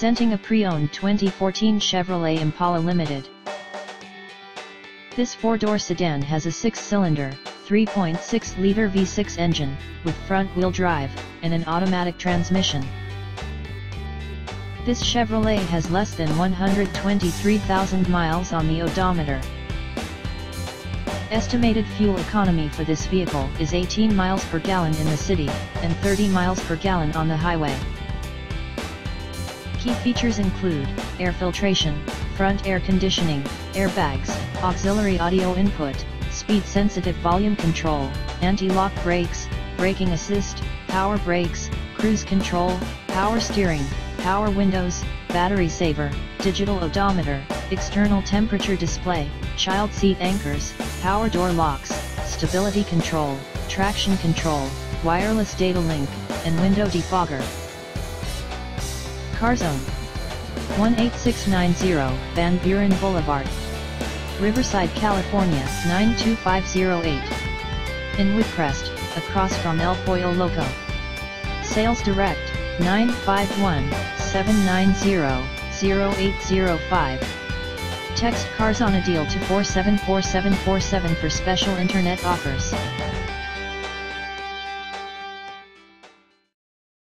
Presenting a pre-owned 2014 Chevrolet Impala Limited. This four-door sedan has a six-cylinder, 3.6-liter V6 engine, with front-wheel drive, and an automatic transmission. This Chevrolet has less than 123,000 miles on the odometer. Estimated fuel economy for this vehicle is 18 miles per gallon in the city, and 30 miles per gallon on the highway. Key features include, air filtration, front air conditioning, airbags, auxiliary audio input, speed-sensitive volume control, anti-lock brakes, braking assist, power brakes, cruise control, power steering, power windows, battery saver, digital odometer, external temperature display, child seat anchors, power door locks, stability control, traction control, wireless data link, and window defogger. CarZone 18690 Van Buren Boulevard Riverside, California 92508 in Woodcrest, across from El Pollo Loco. Sales Direct 951-790-0805 Text CARS on a deal to 474747 for special internet offers.